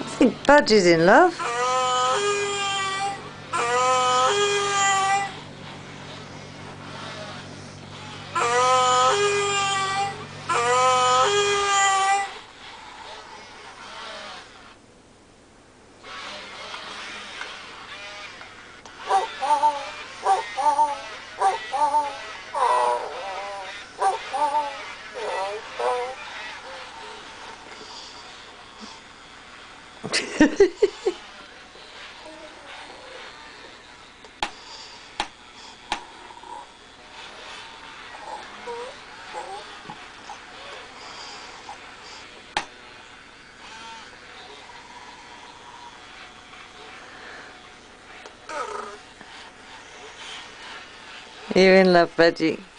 I think Budgie's in love. You're in love, Budgie.